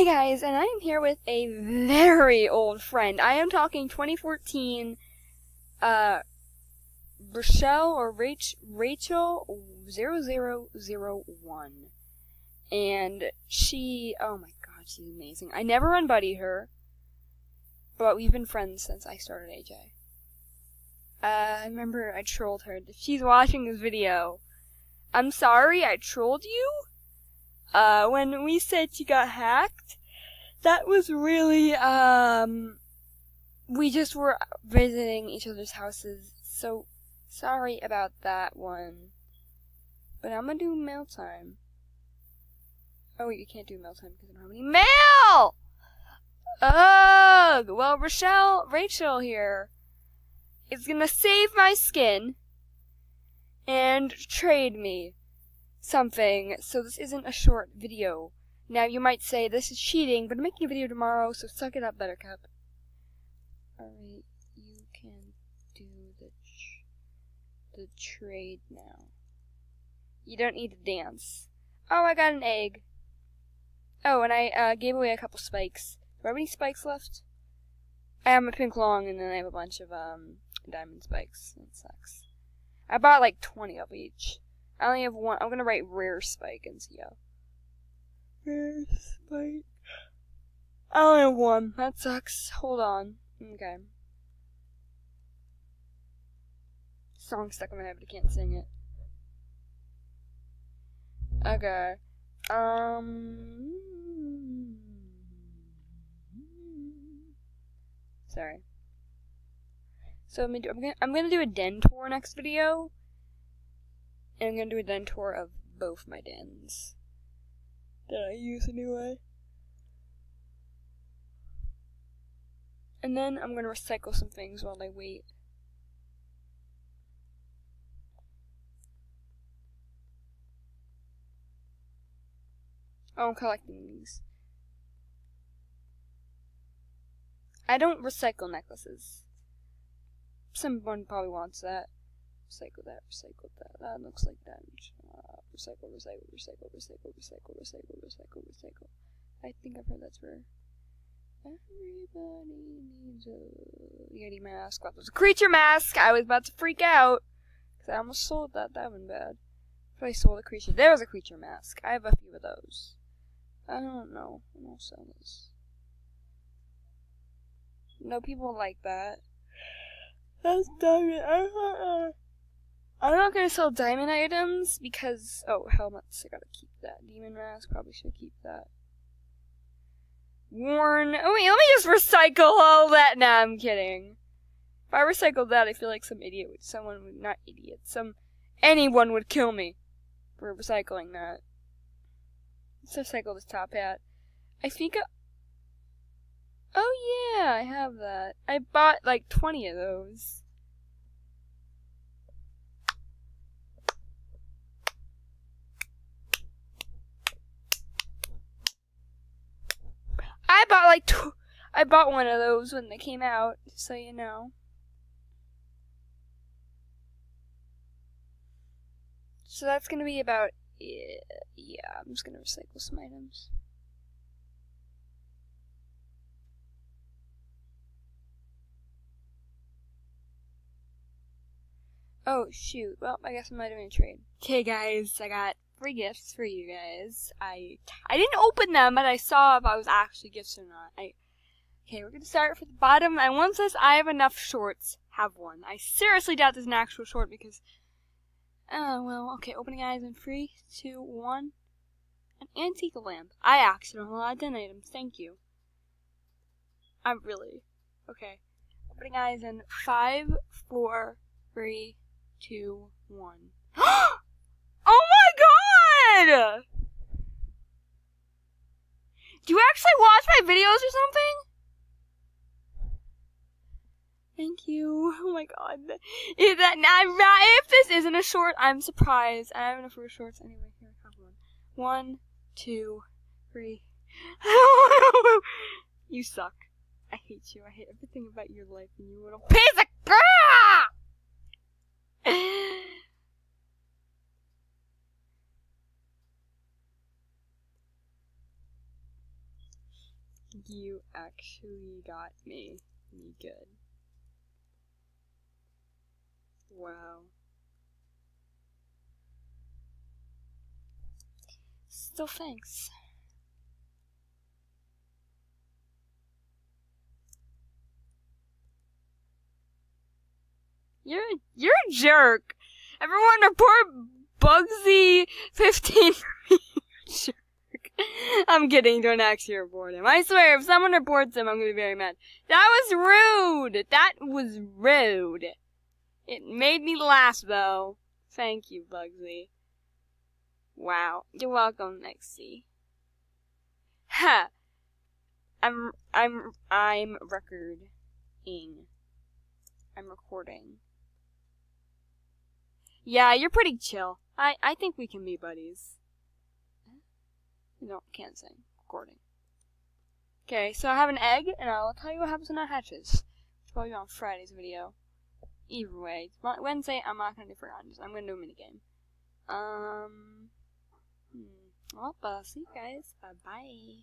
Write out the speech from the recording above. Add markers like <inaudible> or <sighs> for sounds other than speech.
Hey guys, and I am here with a very old friend. I am talking 2014, uh, Rochelle or Rach, Rachel 0001. And she, oh my god, she's amazing. I never unbuddied her, but we've been friends since I started AJ. Uh, I remember I trolled her. She's watching this video, I'm sorry I trolled you uh, when we said she got hacked, that was really, um, we just were visiting each other's houses, so sorry about that one. But I'm gonna do mail time. Oh, you can't do mail time because I don't have any mail! Ugh! Well, Rochelle, Rachel here is gonna save my skin and trade me something, so this isn't a short video. Now, you might say, this is cheating, but I'm making a video tomorrow, so suck it up, Buttercup. Alright, you can do the, tr the trade now. You don't need to dance. Oh, I got an egg. Oh, and I uh, gave away a couple spikes. Do I have any spikes left? I have a pink long, and then I have a bunch of um, diamond spikes. That sucks. I bought like 20 of each. I only have one. I'm gonna write rare spike and see how. Rare spike. I only have one. That sucks. Hold on. Okay. Song stuck in my head, but I can't sing it. Okay. Um. Sorry. So I'm gonna, do, I'm gonna I'm gonna do a den tour next video and I'm gonna do a den tour of both my dens that I use anyway. And then I'm gonna recycle some things while I wait. Oh, I'm collecting these. I don't recycle necklaces. Someone probably wants that. Recycle that, recycle that. That looks like that. Uh, recycle, recycle, recycle, recycle, recycle, recycle, recycle, recycle. I think I've heard that's where. Everybody needs a Yeti mask. That was a creature mask! I was about to freak out. Because I almost sold that. That would bad. But I sold a creature. There was a creature mask. I have a few of those. I don't know. I don't sell this. No people like that. <sighs> That's dumb. <laughs> I'm not gonna sell diamond items because oh helmets I gotta keep that. Demon mask probably should keep that. Worn. Oh wait, let me just recycle all that. Nah, I'm kidding. If I recycled that, I feel like some idiot would, someone would, not idiot, some, anyone would kill me for recycling that. Let's recycle this top hat. I think, I, oh yeah, I have that. I bought like 20 of those. I bought like tw- I bought one of those when they came out, so you know. So that's gonna be about yeah, yeah, I'm just gonna recycle some items. Oh shoot. Well, I guess I'm not doing a trade. Okay guys, I got free gifts for you guys. I I didn't open them, but I saw if I was actually gifts or not. I okay. We're gonna start from the bottom. And one says I have enough shorts. Have one. I seriously doubt there's an actual short because. Oh well. Okay. Opening eyes in three, two, one. An antique lamp. I don't allow items. Thank you. I'm really okay. Opening eyes in five, four, three, two, one. God! Do you actually watch my videos or something? Thank you. <laughs> Oh my god. If, that, if this isn't a short, I'm surprised. I have enough for shorts anyway. Here, have one. One, two, three. <laughs> you suck. I hate you. I hate everything about your life and you little piece of You actually got me. Me good. Wow. Still thanks. You're a, you're a jerk. Everyone report Buggsy fifteen. <laughs> <laughs> I'm kidding, don't actually report him. I swear, if someone reports him, I'm gonna be very mad. That was rude! That was rude. It made me laugh, though. Thank you, Buggsy. Wow. You're welcome, Nexty. <laughs> Ha! I'm, I'm, I'm recording. I'm recording. Yeah, you're pretty chill. I, I think we can be buddies. No, can't sing. Recording. Okay, so I have an egg, and I'll tell you what happens when it hatches. Probably on Friday's video. Either way, Wednesday I'm not gonna do Forgotten. I'm gonna do a minigame. Um. Hmm. Well, see you guys. Uh, bye.